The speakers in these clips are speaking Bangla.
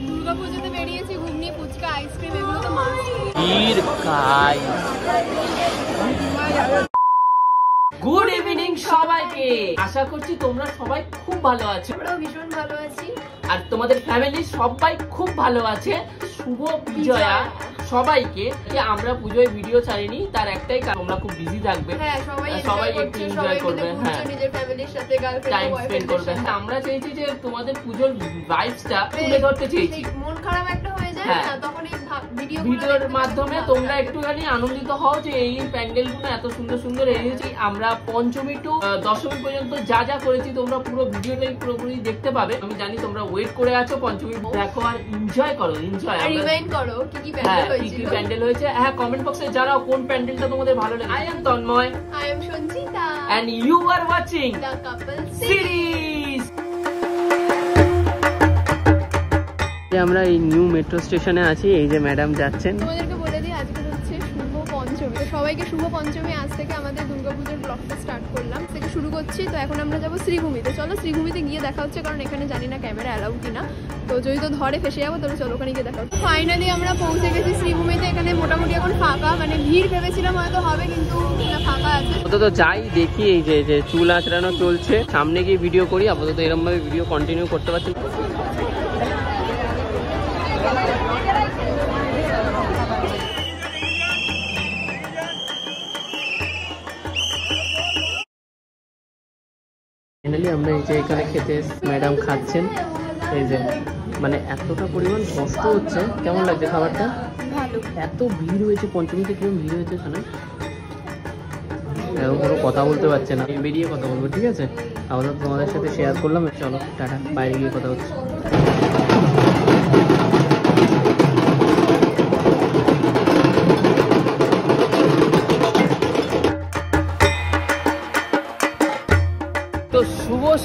দুর্গাপুজোতে বেরিয়েছি ঘুগনি ফুচকা আইসক্রিম এগুলো তো মাস্ট ক্ষীর খাই গুড ইভিনিং সবাইকে। আশা করছি তোমরা সবাই খুব ভালো আছো। আমরাও ভীষণ ভালো আছি। আর তোমাদের ফ্যামিলি সবাই খুব ভালো আছে। শুভ বিজয়া। সবাইকে। যে আমরা পুজোয় ভিডিও ছাড়িনি তার একটাই কারণ তোমরা খুব বিজি থাকবে। হ্যাঁ সবাই সবাই এনজয় একটু সবাই করবে, হ্যাঁ। নিজের ফ্যামিলির সাথে গার্লফ্রেন্ড টাইম স্পেন্ড করবে হ্যাঁ, আমরা চেয়েছি যে তোমাদের পুজোর ভাইবসটা তুলে ধরতে চেয়েছি। মন খারাপ একটা হয়ে হ্যাঁ। তখন এই ভিডিওর মাধ্যমে তোমরা একটুখানি আনন্দিত হও যে এই প্যান্ডেলগুলো এত সুন্দর সুন্দর এনেছি। আমরা পঞ্চমী টু দশমী পর্যন্ত যা যা করেছি তোমরা পুরো ভিডিওটাই পুরোপুরি দেখতে পাবে। আমি জানি তোমরা ওয়েট করে আছো পঞ্চমী। দেখো আর এনজয় করো এনজয় রিমাইন্ড করো কি কি হ্যাঁ প্যান্ডেল কি কি প্যান্ডেল হয়েছে। হ্যাঁ কমেন্ট বক্সে জানাও কোন প্যান্ডেলটা তোমাদের ভালো লাগে I am Tanmoy. I am and you are watching the couple series আমরা এই নিউ মেট্রো স্টেশনে আছি এই যে ম্যাডাম যাচ্ছেন। তোমাদেরকে বলে দিই আজকে হচ্ছে শুভ পঞ্চমী। তো সবাইকে শুভ পঞ্চমী আজ থেকে আমাদের দুর্গাপুজোর ব্লগটা স্টার্ট করলাম। থেকে শুরু করছি তো এখন আমরা যাব শ্রীভূমিতে। চলো শ্রীভূমিতে গিয়ে দেখা হচ্ছে কারণ এখানে জানি না ক্যামেরা অ্যালাউ কিনা। তো যদি তো ধরে ফেসে যাব তবে চলো ওখানে গিয়ে দেখা হচ্ছে। ফাইনালি আমরা পৌঁছে গেছি শ্রীভূমিতে। এখানে মোটামুটি এখন ফাঁকা মানে ভিড় ভেবেছিলাম হয়তো হবে কিন্তু ফাঁকা আছে। আপাতত যাই দেখি এই যে যে চুল আঁচড়ানো চলছে। সামনে গিয়ে ভিডিও করি আপাতত এরকম ভাবে ভিডিও কন্টিনিউ করতে পারছি আমরা এই যে এখানে খেতে ম্যাডাম খাচ্ছেন। এই যে মানে এতটা পরিমাণ কষ্ট হচ্ছে। কেমন লাগছে খাবারটা? এত ভিড় হয়েছে পঞ্চমীতে কীরকম ভিড় হয়েছে এখানে? এবং কোনো কথা বলতে পারছে না। বেরিয়ে কথা বলব ঠিক আছে? আমরা তোমাদের সাথে শেয়ার করলাম। চলো টাটা বাইরে গিয়ে কথা হচ্ছে।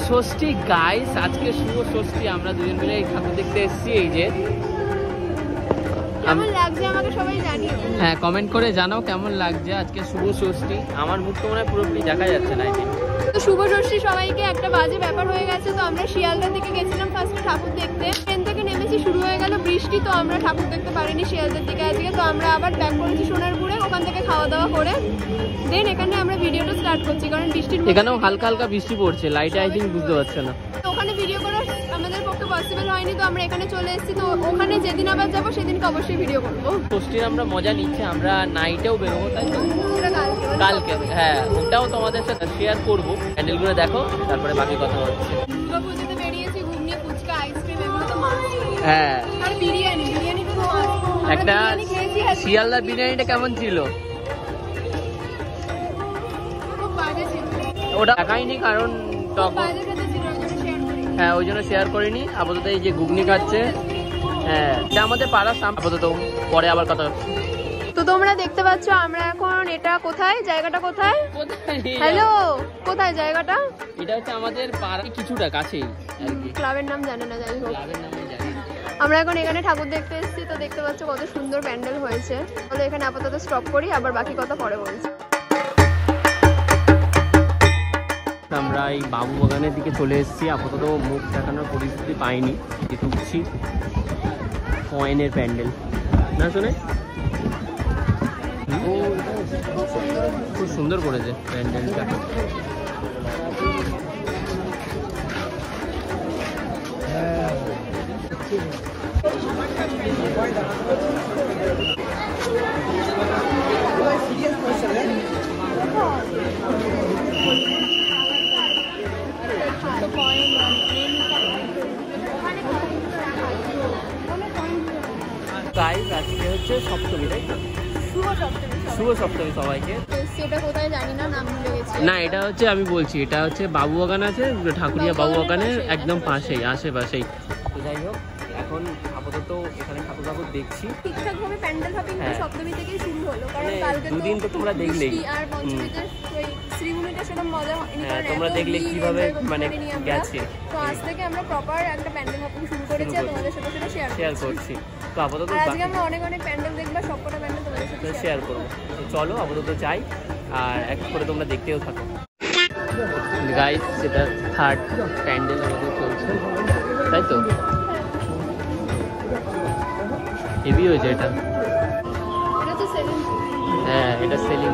ষষ্ঠী গাইস আজকে শুভ ষষ্ঠী আমরা দুজন মিলে এই ঠাকুর দেখতে এসেছি এই যে। হ্যাঁ কমেন্ট করে জানাও কেমন লাগছে আজকে শুভ ষষ্ঠী। আমার মুখ তো মনে হয় পুরোপুরি দেখা যাচ্ছে না তো শুভ ষষ্ঠী সবাইকে একটা বাজে ব্যাপার হয়ে গেছে তো আমরা শিয়ালদা থেকে গেছিলাম ফার্স্টে ঠাকুর দেখতে। ট্রেন থেকে নেমেছি শুরু হয়ে গেল বৃষ্টি তো আমরা ঠাকুর দেখতে পারিনি শিয়ালদার দিকে আজকে তো আমরা আবার ব্যাক করেছি সোনারপুরে। ওখান থেকে খাওয়া দাওয়া করে দেন এখানে আমরা ভিডিওটা স্টার্ট করছি কারণ বৃষ্টির এখানেও হালকা হালকা বৃষ্টি পড়ছে লাইটে আই থিঙ্ক বুঝতে পারছে না। তো ওখানে ভিডিও করা আমাদের পক্ষে পসিবল হয়নি তো আমরা এখানে চলে এসেছি তো ওখানে যেদিন আবার যাব সেদিনকে অবশ্যই ভিডিও করব। ষষ্ঠীর আমরা মজা নিচ্ছি আমরা নাইটেও বেরোবো তাই তো? কালকে। হ্যাঁ ওটাও তোমাদের সাথে শেয়ার করব। প্যান্ডেলগুলো দেখো তারপরে বাকি কথা হচ্ছে। বেরিয়েছি ঘুগনি ফুচকা আইসক্রিম এগুলো তো হ্যাঁ। আর বিরিয়ানি বিরিয়ানি তো একটা বিরিয়ানি খেয়েছি আর শিয়ালদা বিরিয়ানিটা কেমন ছিল? ওটা দেখাইনি কারণ তখন হ্যাঁ ওই জন্য শেয়ার করিনি। আপাতত এই যে ঘুগনি খাচ্ছে। হ্যাঁ এটা আমাদের পাড়ার সামনে আপাতত পরে আবার কথা তো তোমরা দেখতে পাচ্ছ আমরা এখন এটা কোথায়? জায়গাটা কোথায়? হ্যালো কোথায় জায়গাটা? এটা হচ্ছে আমাদের পাড়া কিছুটা কাছেই আর কি। ক্লাবের নাম জানে না যাই হোক। আমরা এখন এখানে ঠাকুর দেখতে এসেছি, তো দেখতে পাচ্ছ কত সুন্দর প্যান্ডেল হয়েছে। তাহলে এখানে আপাতত স্টপ করি, আবার বাকি কথা পরে বলছি। আমরা এই বাবু বাগানের দিকে চলে এসেছি, আপাতত মুখ দেখানোর পরিস্থিতি পাইনি যে ঢুকছি কয়েনের প্যান্ডেল। না, শুনে। খুব সুন্দর করেছে প্যান্ডেলটা। গাইজ শুভ সপ্তমী সবাইকে। এসছি কোথায় জানি না নাম ভুলে গেছি। না এটা হচ্ছে আমি বলছি এটা হচ্ছে বাবু বাগান আছে ঠাকুরিয়া বাবু বাগানের একদম পাশেই আশেপাশেই। তো যাই হোক এখন আপাতত এখানে ঠাকুর ঠাকুর দেখছি। ঠিকঠাক ভাবে প্যান্ডেল হবে কিন্তু হ্যাঁ। সপ্তমী থেকেই শুরু হলো কারণ মানে কালকে দুদিন তো তোমরা দেখলেই। আর পঞ্চমীতে ওই শ্রীভূমিটা সেটা মজা হয়নি হ্যাঁ, কারণ তোমরা দেখলে কীভাবে মানে গেছে। তো আজ থেকে আমরা প্রপার একটা প্যান্ডেল করেছি আর তোমাদের সাথে সেটা শেয়ার করছি। তো আপাতত আজকে আমরা অনেক অনেক প্যান্ডেল দেখবা সবকটা প্যান্ডেল তোমাদের সাথে শেয়ার করব। তো চলো আপাতত যাই আর এক করে তোমরা দেখতেও থাকো। গাইস সেটা থার্ড প্যান্ডেল আমাদের চলছে। তাই তো? হেভি হয়েছে এটা। হ্যাঁ এটা সেলিং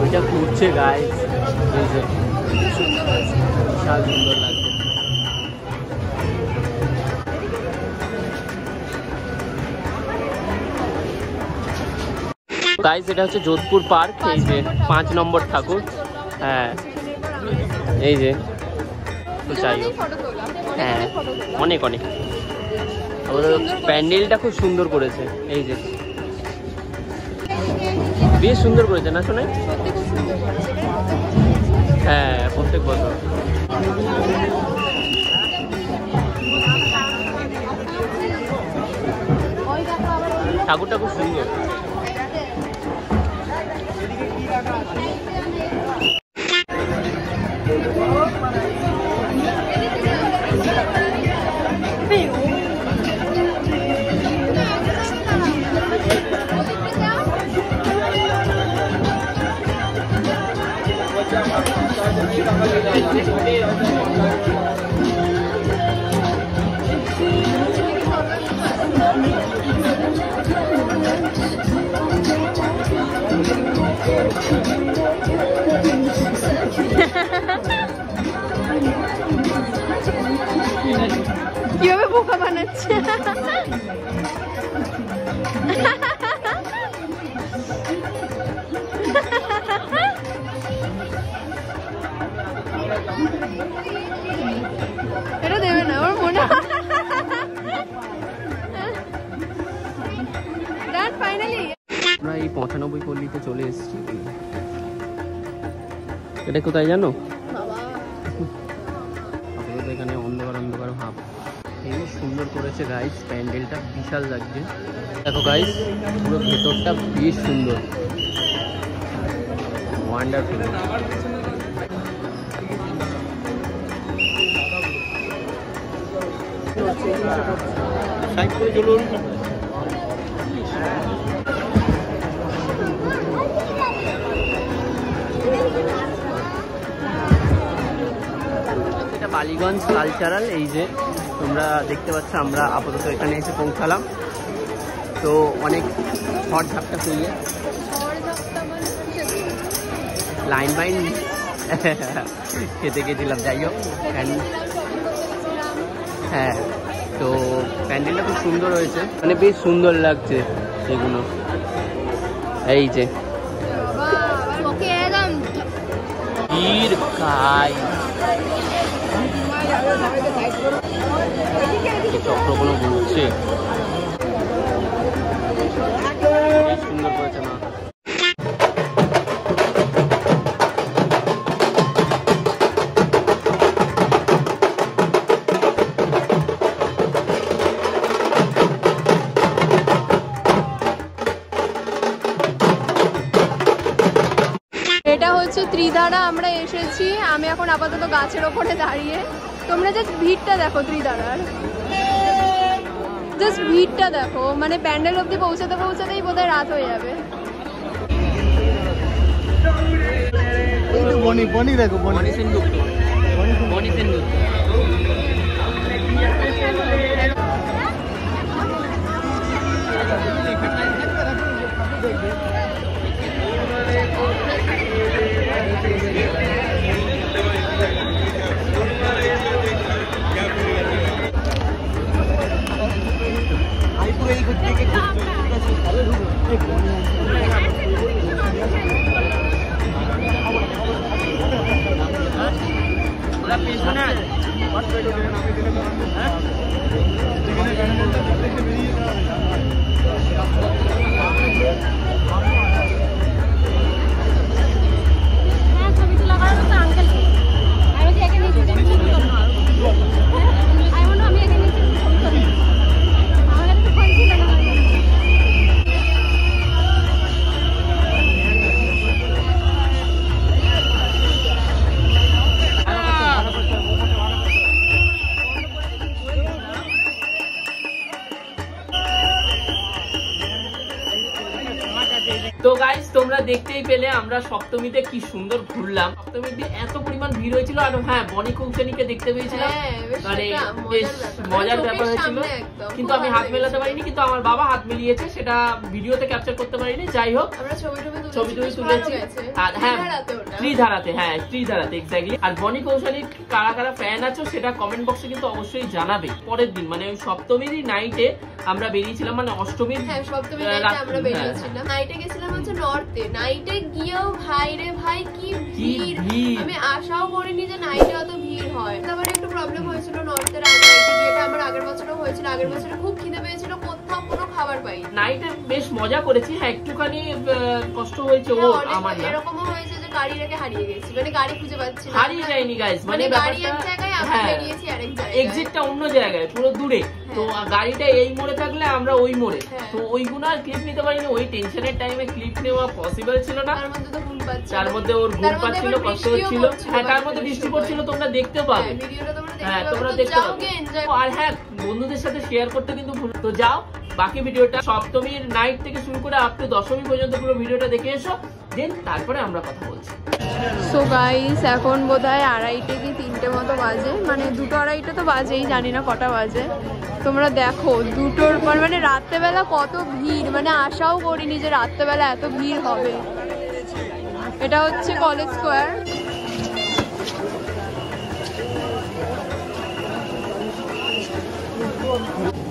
ওইটা ঘুরছে গাইস খুব সুন্দর গাইস এটা হচ্ছে যোধপুর পার্ক, এই যে পাঁচ নম্বর ঠাকুর। হ্যাঁ এই যে হ্যাঁ অনেক অনেক। প্যান্ডেলটা খুব সুন্দর করেছে, এই যে। বেশ সুন্দর করেছে, না বছর হ্যাঁ। প্রত্যেক বছর ঠাকুরটা খুব সুন্দর। Gracias. কোথায় জানো? বাবা। আপাতত এখানে অন্ধকার অন্ধকার ভাব। এই সুন্দর করেছে গাইস প্যান্ডেলটা বিশাল লাগছে। দেখো গাইস পুরো ভেতরটা বেশ সুন্দর। ওয়ান্ডারফুল সাইড করে চলুন। এটা বালিগঞ্জ কালচারাল এই যে তোমরা দেখতে পাচ্ছ আমরা আপাতত এখানে এসে পৌঁছালাম। তো অনেক ঝড় ঝাপটা পেয়ে লাইন বাইন খেতে গেছিলাম যাই হোক। হ্যাঁ তো প্যান্ডেলটা খুব সুন্দর হয়েছে। মানে বেশ সুন্দর লাগছে এগুলো এই যে। ভিড় খাই। চক্রগুলো ঘুরছে। এটা হচ্ছে ত্রিধারা আমরা এসেছি। আমি এখন আপাতত গাছের ওপরে দাঁড়িয়ে তোমরা জাস্ট ভিড়টা দেখো ত্রিধারার জাস্ট ভিড়টা দেখো মানে প্যান্ডেল অবধি পৌঁছাতে পৌঁছাতেই বোধহয় রাত হয়ে যাবে। এই তো বনি বনি দেখো বনি। মণি সেনগুপ্ত। মণি সেনগুপ্ত। দেখতেই পেলে আমরা সপ্তমীতে কি সুন্দর ঘুরলাম। সপ্তমীর দিন এত পরিমাণ ভিড় হয়েছিল আর হ্যাঁ বনি কৌশানীকে দেখতে পেয়েছিলাম। হ্যাঁ, মানে বেশ মজার ব্যাপার। হয়েছিল। কিন্তু আমি হাত মেলাতে পারিনি কিন্তু আমার বাবা হাত মিলিয়েছে সেটা ভিডিওতে ক্যাপচার করতে পারিনি যাই হোক। ছবি টবি তুলেছি। আর হ্যাঁ ত্রিধারাতে হ্যাঁ ত্রিধারাতে এক্স্যাক্টলি আর বনি কৌশালীর কারা কারা ফ্যান আছো সেটা কমেন্ট বক্সে কিন্তু অবশ্যই জানাবে। পরের দিন মানে ওই সপ্তমীরই নাইটে আমরা বেরিয়েছিলাম মানে অষ্টমীর হ্যাঁ সপ্তমীর নাইটে আমরা হ্যাঁ, বেরিয়েছিলাম নাইটে গেছিলাম হচ্ছে নর্থে নাইটে গিয়েও ভাই রে ভাই কি ভিড়। আমি আশাও করিনি যে নাইটে অত ভিড় হয়। তারপরে একটু প্রবলেম হয়েছিল নর্থের নাইটে যেটা আমার আগের বছরও হয়েছিল। আগের বছরে খুব খিদে পেয়েছিল কোথাও কোনো খাবার পাই নাইটে বেশ মজা করেছি। হ্যাঁ একটুখানি কষ্ট হয়েছে ও আমার এরকমও হয়েছে যে গাড়ি রেখে হারিয়ে গেছি মানে গাড়ি খুঁজে পাচ্ছি না। হারিয়ে যায়নি গাইস মানে মানে গাড়ি এক জায়গায় আমরা হ্যাঁ বেরিয়েছি আরেক জায়গায়। এক্সিটটা অন্য জায়গায় পুরো দূরে। তো গাড়িটা এই মোড়ে থাকলে আমরা ওই মোড়ে। হ্যাঁ। তো ওইগুলো আর ক্লিপ নিতে পারিনি ওই টেনশনের টাইমে ক্লিপ নেওয়া পসিবল ছিল না। তার মধ্যে তো ঘুম পাচ্ছে। তার মধ্যে ওর ঘুম পাচ্ছিল কষ্ট হচ্ছিল। হ্যাঁ তার মধ্যে বৃষ্টি পড়ছিল তোমরা দেখতেও পাবে। হ্যাঁ, তোমরা দেখতে হ্যাঁ পাবে, দেখতে আর হ্যাঁ বন্ধুদের সাথে শেয়ার করতে কিন্তু ভুল তো যাও বাকি ভিডিওটা সপ্তমীর নাইট থেকে শুরু করে আপ টু দশমী পর্যন্ত পুরো ভিডিওটা দেখে এসো দেন তারপরে আমরা কথা বলছি। সো গাইস এখন বোধহয় আড়াইটে কি তিনটে মতো বাজে? মানে দুটো আড়াইটে তো বাজেই জানি না কটা বাজে। তোমরা দেখো দুটোর পর মানে রাত্রেবেলা কত ভিড় মানে আশাও করিনি যে রাত্রেবেলা এত ভিড় হবে। এটা হচ্ছে কলেজ স্কোয়ার জি,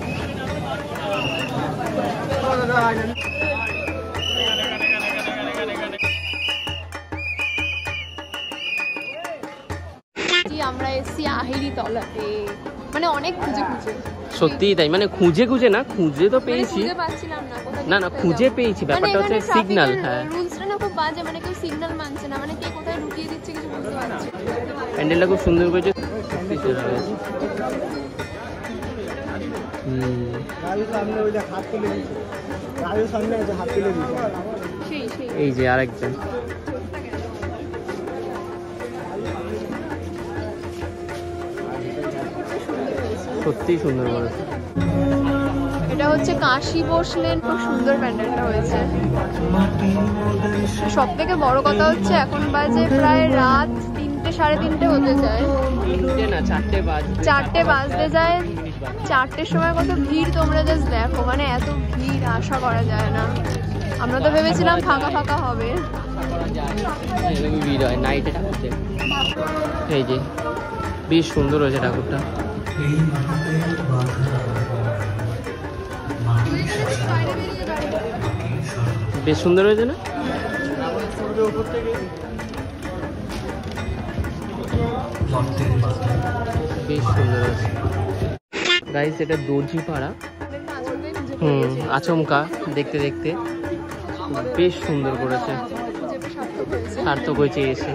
আমরা এসছি আহেরি তলাতে মানে অনেক খুঁজে খুঁজে সত্যিই তাই মানে খুঁজে খুঁজে না খুঁজে তো পেয়েছি না না, খুঁজে পেয়েছি। ব্যাপারটা হচ্ছে এর হ্যাঁ। রুলসটা না খুব বাজে মানে কেউ সিগন্যাল মানছে না মানে কে কোথায় ঢুকিয়ে দিচ্ছে কিছু বুঝতে পারছি প্যান্ডেলটা খুব সুন্দর করেছে এই যে আরেকজন। সত্যি সুন্দর করেছে এটা হচ্ছে কাশি বসলেন খুব সুন্দর প্যান্ডেলটা হয়েছে। সব থেকে বড় কথা হচ্ছে এখন বাজে প্রায় রাত তিনটে সাড়ে তিনটে হতে যায়। চারটে বাজতে যায়। চারটের সময় কত ভিড়, তোমরা জাস্ট দেখো। মানে এত ভিড়, আশা করা যায় না। আমরা তো ভেবেছিলাম ফাঁকা ফাঁকা হবে। ভিড় হয় নাইটে ঠাকুর দেখে। এই যে, বেশ সুন্দর হয়েছে ঠাকুরটা। বেশ সুন্দর হয়েছে না? বেশ সুন্দর হয়েছে। গাইস এটা দর্জি পাড়া। হুম, আচমকা দেখতে দেখতে। বেশ সুন্দর করেছে। সার্থক হয়েছে এসে।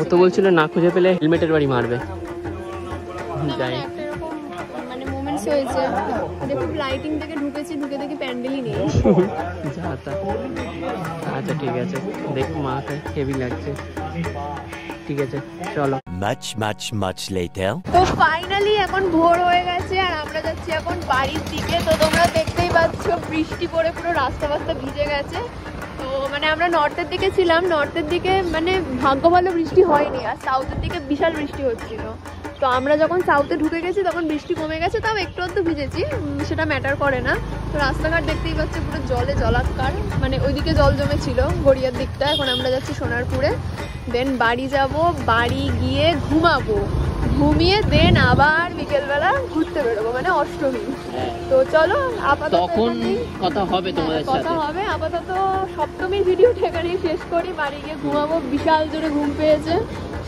ও তো বলছিল না খুঁজে পেলে হেলমেটের বাড়ি মারবে। যাই। আচ্ছা ঠিক আছে। দেখ মাকে হেভি লাগছে। ঠিক আছে চলো। Much, much, much later. তো ফাইনালি এখন ভোর হয়ে গেছে আর আমরা যাচ্ছি এখন বাড়ির দিকে। তো তোমরা দেখতেই পাচ্ছ বৃষ্টি পড়ে পুরো রাস্তা রাস্তা ভিজে গেছে। তো মানে আমরা নর্থের দিকে ছিলাম নর্থের দিকে মানে ভাগ্য ভালো বৃষ্টি হয়নি আর সাউথের দিকে বিশাল বৃষ্টি হচ্ছিল। তো আমরা যখন সাউথে ঢুকে গেছি তখন বৃষ্টি কমে গেছে, তাও একটু আধটু ভিজেছি, সেটা ম্যাটার করে না। তো রাস্তাঘাট দেখতেই পাচ্ছি পুরো জলে জলাকার মানে ওইদিকে জল জমেছিল গড়িয়ার দিকটা, এখন আমরা যাচ্ছি সোনারপুরে। দেন বাড়ি যাব, বাড়ি গিয়ে ঘুমাবো। ঘুমিয়ে দেন আবার বিকেলবেলা ঘুরতে বেরোবো মানে অষ্টমী। তো চলো আপাতত তখন কথা হবে তোমাদের হ্যাঁ, কথা হবে। আপাতত সপ্তমীর ভিডিওটা এখানেই শেষ করি। বাড়ি গিয়ে ঘুমাবো বিশাল জোরে ঘুম পেয়েছে।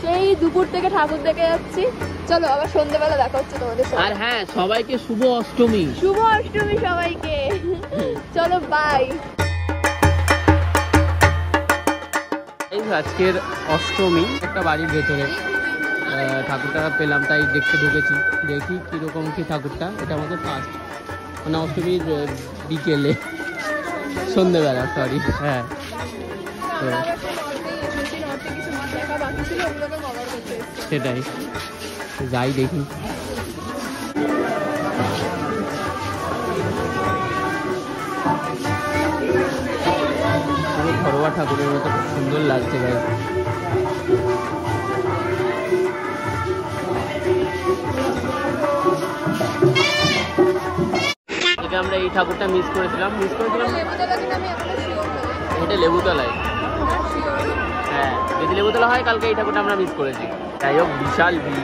সেই দুপুর থেকে ঠাকুর দেখে যাচ্ছি। চলো আবার সন্ধ্যেবেলা দেখা হচ্ছে তোমাদের সাথে। আর হ্যাঁ সবাইকে শুভ অষ্টমী। শুভ অষ্টমী সবাইকে। চলো বাই এই আজকের অষ্টমী একটা বাড়ির ভেতরে। ঠাকুরটা পেলাম তাই দেখতে ঢুকেছি। দেখি কীরকম কি ঠাকুরটা এটা আমাদের ফার্স্ট মানে অষ্টমীর বিকেলে সন্ধেবেলা সরি হ্যাঁ। তো। সেটাই যাই দেখি। ঘরোয়া ঠাকুরের মতো খুব সুন্দর লাগছে গাইস এই ঠাকুরটা মিস করেছিলাম। মিস করেছিলাম? এটা লেবুতলায়। হ্যাঁ যদি লেবুতলা হয়, কালকে এই ঠাকুরটা আমরা মিস করেছি। যাই হোক, বিশাল ভিড়।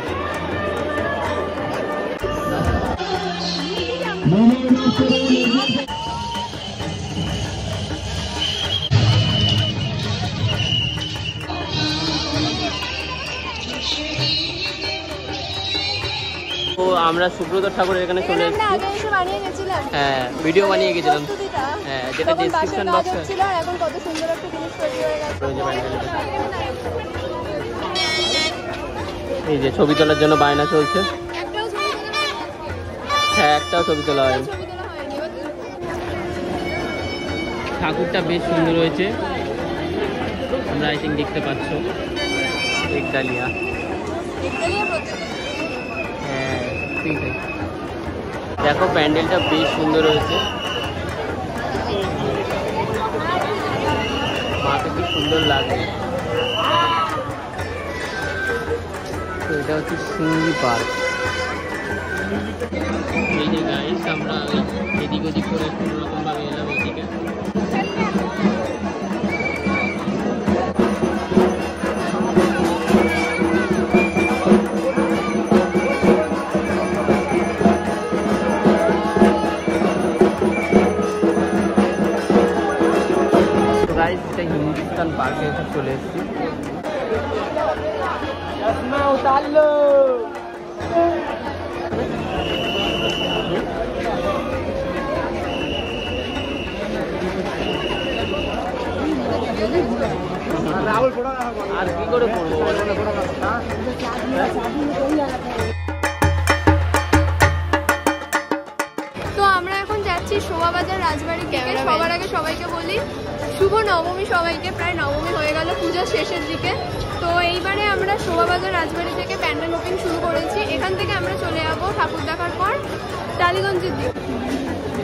আমরা সুব্রত ঠাকুরের এখানে চলে এসেছি। হ্যাঁ ভিডিও বানিয়ে গেছিলাম। হ্যাঁ, যেটা description কাজ box এ- হচ্ছিল, আর এখন কত সুন্দর একটা জিনিস তৈরি হয়ে গেছে। এই যে ছবি তোলার জন্য বায়না চলছে। হ্যাঁ একটাও ছবি তোলা হয়নি। তো- ঠাকুরটা বেশ সুন্দর হয়েছে। আমরা আই থিঙ্ক দেখতে পাচ্ছ। এক ঠিক আছে দেখো প্যান্ডেলটা বেশ সুন্দর হয়েছে মাকে কি সুন্দর লাগছে তো এটা হচ্ছে সিঙ্গি পার্ক এই যে গাইস আমরা ওই এদিক ওদিক করে কোনো রকম ভাবে এলাম এদিকে তো গাইস এটা হিন্দুস্তান পার্কে এসে চলে এসেছি। আর কি করে করব শোভাবাজার রাজবাড়ি থেকে সবার আগে সবাইকে বলি শুভ নবমী সবাইকে প্রায় নবমী হয়ে গেল পূজার শেষের দিকে। তো এইবারে আমরা শোভাবাজার রাজবাড়ি থেকে প্যান্ডেল বুকিং শুরু করেছি। এখান থেকে আমরা চলে যাব ঠাকুর দেখার পর টালিগঞ্জের দিকে।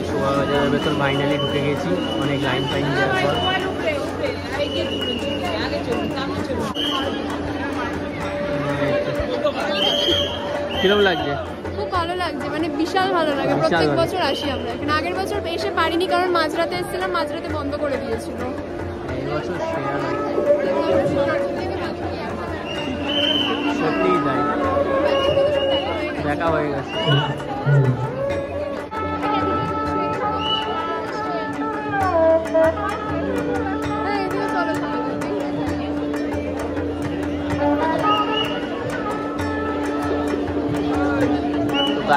শোভাবাজারের ভেতর ফাইনালি ঢুকে গেছি। অনেক লাইন ফাইন কিরম লাগছে? ভালো লাগছে মানে বিশাল ভালো লাগে। প্রত্যেক বছর আসি আমরা এখানে। আগের বছর এসে পারিনি কারণ মাঝরাতে এসেছিলাম মাঝরাতে বন্ধ করে দিয়েছিল। সত্যিই তাই। দেখা হয়ে গেছে।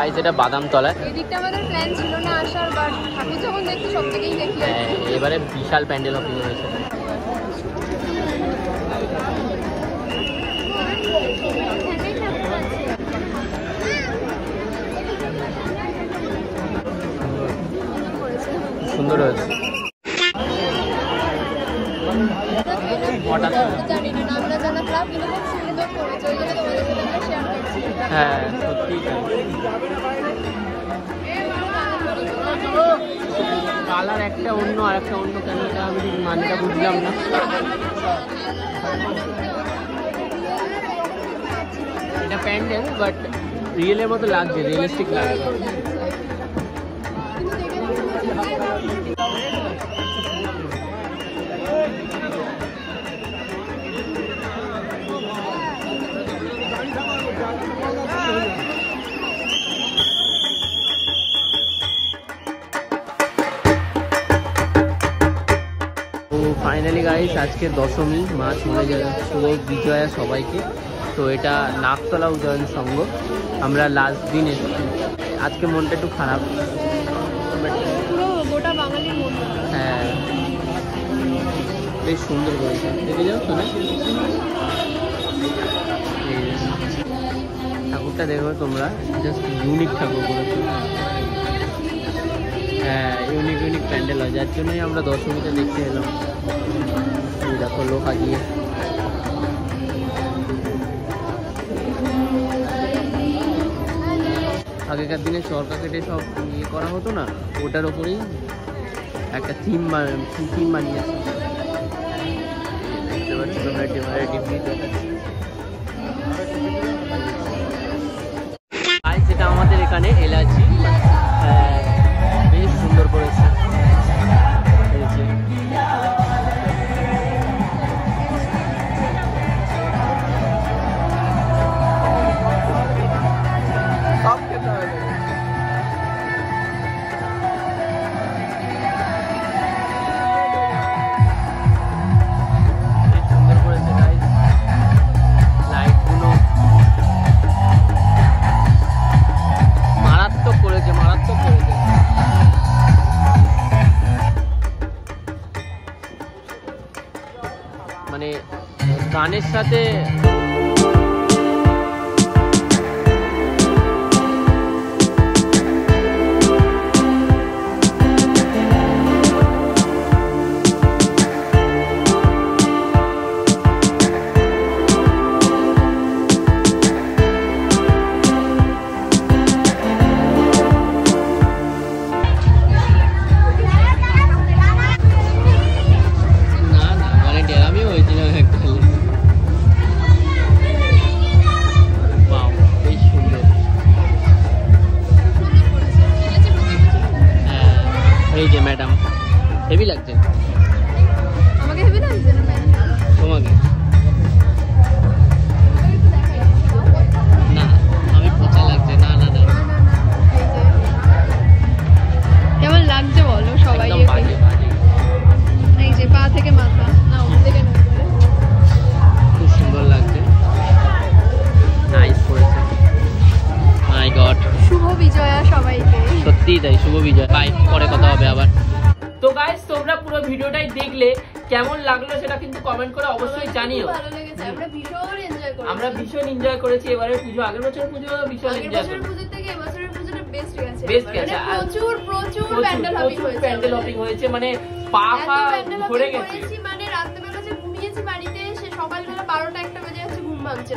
তো গাইস এটা বাদাম তলায় এদিকটা আমাদের প্ল্যান ছিল না আসার বাট ঠাকুর যখন দেখতে সব থেকেই দেখি আর হ্যাঁ। এবারে বিশাল প্যান্ডেল ওপেনিং হয়েছে। সুন্দর হয়েছে। কালার একটা অন্য আর একটা অন্য কেন এটা আমি ঠিক মানেটা বুঝলাম না। এটা প্যান্ডেল বাট রিয়েলের মতো লাগছে রিয়েলিস্টিক লাগছে। ফাইনালি গাইস আজকে দশমী মাছ মনে যায় শুভ বিজয়া সবাইকে। তো এটা নাকতলা উদয়ন সংঘ আমরা লাস্ট দিন এসেছি। আজকে মনটা একটু খারাপ। হ্যাঁ। বেশ সুন্দর করেছে। দেখে যাও শুনে। ঠাকুরটা দেখো তোমরা জাস্ট ইউনিক ঠাকুর করেছে। হ্যাঁ ইউনিক ইউনিক প্যান্ডেল হয়। যার জন্যই আমরা দশমীতে দেখতে এলাম। আগেকার দিনে সরকার কেটে সব ইয়ে করা হতো না, ওটার ওপরেই একটা থিম থিম বানিয়েছে। সাথে সবাইকে। সত্যিই তাই শুভ বিজয়। বাই পরে কথা হবে আবার। তো গাইস তোমরা পুরো ভিডিওটাই দেখলে কেমন লাগল সেটা কিন্তু কমেন্ট করে অবশ্যই জানিও। ভালো লেগেছে আমরা ভীষণ এনজয় করেছি। আমরা ভীষণ এনজয় করেছি এবারে পুজো আগের বছর পুজো ভীষণ এনজয় করেছি। পুজোর থেকে এবছরের পুজোটা বেস্ট গেছে। Best মানে গেছে, প্রচুর প্রচুর প্রচুর প্যান্ডেল হপিং হয়েছে প্যান্ডেল হপিং হয়েছে মানে পা এত পা ভরে গেছে। করেছি মানে যে ঘুমিয়েছি বাড়িতে সকালবেলা বারোটা একটা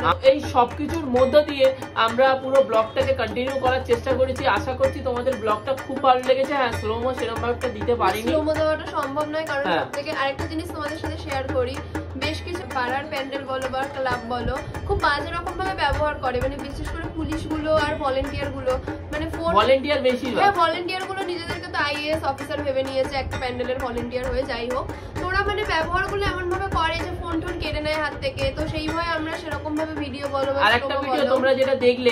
না। এই সবকিছুর মধ্য দিয়ে আমরা পুরো ব্লগটাকে কন্টিনিউ করার চেষ্টা করেছি। আশা করছি তোমাদের ব্লগটা খুব ভালো লেগেছে। হ্যাঁ স্লোমো সেরকম ভাবে দিতে পারিনি। স্লোমো দেওয়াটা সম্ভব নয় কারণ হ্যাঁ। সবথেকে আরেকটা জিনিস তোমাদের সাথে শেয়ার করি। বেশ কিছু পাড়ার প্যান্ডেল বলো বা ক্লাব বলো খুব বাজে রকম ভাবে ব্যবহার করে। মানে বিশেষ করে পুলিশগুলো আর ভলেন্টিয়ারগুলো মানে ফোন ভলেন্টিয়ার বেশি হ্যাঁ। ভলেন্টিয়ারগুলো নিজেদেরকে তো আইএএস অফিসার ভেবে নিয়েছে একটা প্যান্ডেলের ভলেন্টিয়ার হয়ে যাই হোক। তো ওরা মানে ব্যবহারগুলো এমন ভাবে করে যে ফোন টোন কেড়ে নেয় হাত থেকে তো সেই ভয়ে আমরা সেরকম ভাবে ভিডিও বলো আর একটা ভিডিও তোমরা যেটা দেখলে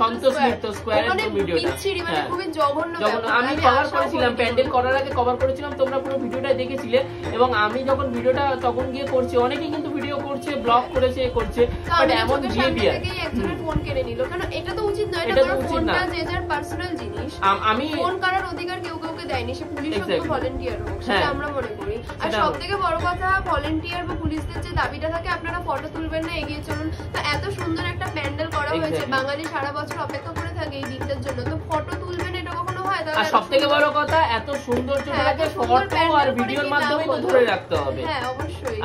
সন্তোষ মিত্র। স্কোয়ারের ভিডিওটা। বিচ্ছিরি মানে হ্যাঁ। খুবই জঘন্য আমি কভার করেছিলাম প্যান্ডেল করার আগে কভার করেছিলাম তোমরা পুরো ভিডিওটা দেখেছিলে। এবং আমি যখন ভিডিওটা তখন গিয়ে করছি অনেকেই কিন্তু করছে ব্লগ করেছে এ করছে বাট এমন বিহেভিয়ার একজনের ফোন কেড়ে নিল। কারণ এটা তো উচিত নয় এটা এটা তো উচিত না। ফোনটা যে যার পার্সোনাল জিনিস। আমি ফোন করার অধিকার কেউ কাউকে দেয়নি সে পুলিশ হোক. ভলেন্টিয়ার হোক সেটা হ্যাঁ। আমরা মনে করি। আর সেটা সব থেকে বড় কথা ভলেন্টিয়ার বা পুলিশদের যে দাবিটা থাকে আপনারা ফটো তুলবেন না এগিয়ে চলুন। তো এত সুন্দর একটা প্যান্ডেল করা হয়েছে বাঙালি সারা বছর অপেক্ষা করে থাকে এই দিনটার জন্য। তো ফটো তুলবেন এটা কখনো আর সব থেকে বড় কথা এত হ্যাঁ, সৌন্দর্যটাকে ফটো আর ভিডিওর মাধ্যমে তো ধরে রাখতে হবে। হ্যাঁ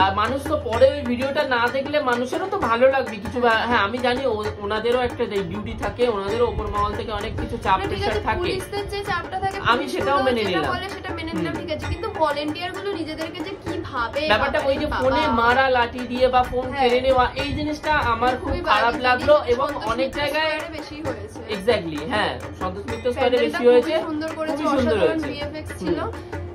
আর মানুষ তো পরে ওই ভিডিওটা না দেখলে মানুষেরও তো ভালো লাগবে। কিছু হ্যাঁ আমি জানি ওনাদেরও একটা ডিউটি থাকে ওনাদেরও ওপর মহল থেকে অনেক কিছু চাপ প্রেশার থাকে। আমি সেটাও মেনে নিলাম। বলে সেটা মেনে নিলাম ঠিক আছে। কিন্তু ভলেন্টিয়ারগুলো নিজেদেরকে যে কি ভাবে ব্যাপারটা ওই যে ফোনে মারা লাঠি দিয়ে বা ফোন হ্যাঁ। কেড়ে নেওয়া এই জিনিসটা আমার খুব খারাপ লাগল এবং অনেক জায়গায় স্কোয়ারে বেশি হয়েছে। এক্স্যাক্টলি হ্যাঁ সন্তোষ মিত্র স্কোয়ারে বেশি হয়েছে। সুন্দর করেছে অসাধারণ ভিএফএক্স ছিল।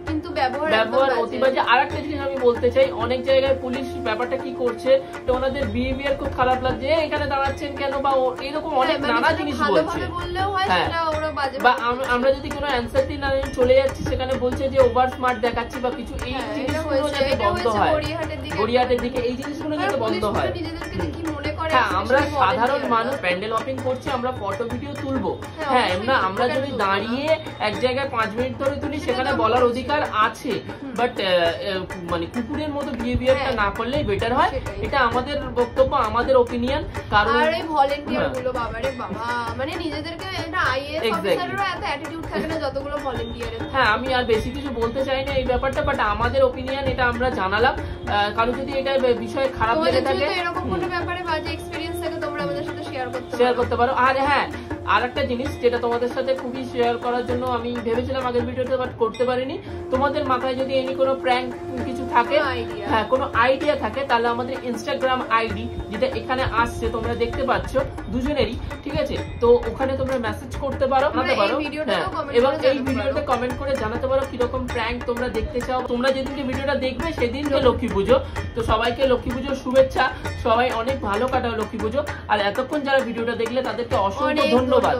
কিন্তু ব্যবহার ব্যবহার অতি বাজে। বাজে জিনিস আমি বলতে চাই অনেক জায়গায় পুলিশ ব্যাপারটা কি করছে তো ওনাদের বিহেভিয়ার খুব খারাপ লাগছে এখানে দাঁড়াচ্ছেন কেন? বা এরকম অনেক হ্যাঁ, মানে নানা জিনিস বলছে। ভালোভাবে বললেও হয় বা আমরা যদি কোনো অ্যান্সার না চলে যাচ্ছি সেখানে বলছে যে ওভার স্মার্ট দেখাচ্ছি বা কিছু এই হ্যাঁ, জিনিসগুলো যাতে বন্ধ হয়। গড়িয়াহাটের দিকে। এই জিনিসগুলো যাতে বন্ধ হয়। নিজেদেরকে মনে হ্যাঁ আমরা সাধারণ মানুষ প্যান্ডেল করছি আমরা ফটো ভিডিও তুলবো। হ্যাঁ, হ্যাঁ আমরা যদি দাঁড়িয়ে এক জায়গায় পাঁচ মিনিট ধরে তুলি সেখানে বলার অধিকার আছে। বাট মানে কুকুরের মতো বিহেভিয়ারটা হ্যাঁ। না করলেই বেটার হয়। এটা আমাদের বক্তব্য আমাদের ওপিনিয়ন কারণ আর এই ভলেন্টিয়ার হ্যাঁ। গুলো বাবারে বাবা। মানে নিজেদেরকে এটা আইএএস. এত অ্যাটিটিউড থাকে না যতগুলো ভলেন্টিয়ারের হ্যাঁ আমি আর বেশি কিছু বলতে চাই না এই ব্যাপারটা বাট আমাদের ওপিনিয়ন এটা আমরা জানালাম। আহ, কারও যদি এটা বিষয়ে খারাপ লেগে থাকে এরকম কোনো ব্যাপারে বাজে এক্সপেরিয়েন্স থাকে তোমরা আমাদের সাথে শেয়ার করতে শেয়ার করতে পারো। আর হ্যাঁ আর একটা জিনিস যেটা তোমাদের সাথে খুবই শেয়ার করার জন্য আমি ভেবেছিলাম আগের ভিডিওতে বাট করতে পারিনি। তোমাদের মাথায় যদি এনি কোনো প্র্যাঙ্ক কিছু থাকে হ্যাঁ কোনো আইডিয়া থাকে তাহলে আমাদের ইনস্টাগ্রাম আইডি যেটা এখানে আসছে তোমরা দেখতে পাচ্ছ দুজনেরই ঠিক আছে? তো ওখানে তোমরা মেসেজ করতে পারো জানাতে পারো হ্যাঁ, এবং এই ভিডিওতে কমেন্ট করে জানাতে পারো কীরকম প্র্যাঙ্ক তোমরা দেখতে চাও। তোমরা যেদিনকে ভিডিওটা দেখবে সেদিনকে লক্ষ্মী পুজো। তো সবাইকে লক্ষ্মী পুজোর শুভেচ্ছা। সবাই অনেক ভালো কাটাও লক্ষ্মী পুজো। আর এতক্ষণ যারা ভিডিওটা দেখলে তাদেরকে অসংখ্য ধন্যবাদ। ধন্যবাদ।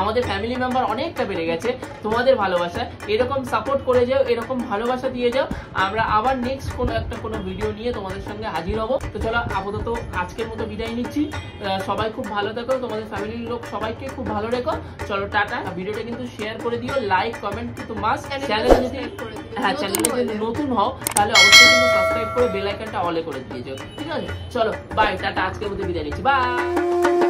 আমাদের ফ্যামিলি মেম্বার অনেকটা বেড়ে গেছে তোমাদের ভালোবাসা এরকম সাপোর্ট করে যাও এরকম ভালোবাসা দিয়ে যাও। আমরা আবার নেক্সট কোনো একটা কোনো ভিডিও নিয়ে তোমাদের সঙ্গে হাজির হব। তো চলো আপাতত আজকের মতো বিদায় নিচ্ছি। সবাই খুব ভালো থাকো তোমাদের ফ্যামিলির লোক সবাইকে খুব ভালো রেখো। চলো টাটা। ভিডিওটা কিন্তু শেয়ার করে দিও লাইক কমেন্ট কিন্তু মাস্ট চ্যানেল যদি। হ্যাঁ চ্যানেলে যদি নতুন হও তাহলে অবশ্যই কিন্তু সাবস্ক্রাইব করে বেল আইকনটা অলে করে দিয়ে যাও। ঠিক আছে? চলো বাই টাটা। আজকের মতো বিদায় নিচ্ছি। বাই